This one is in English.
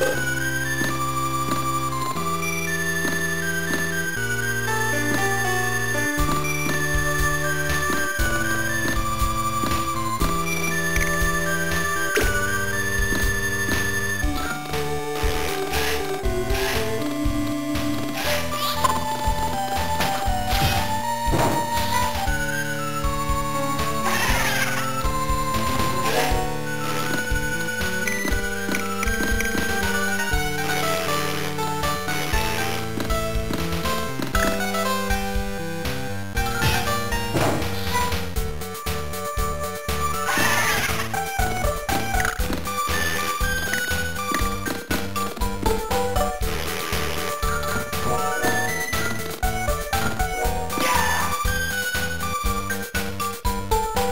you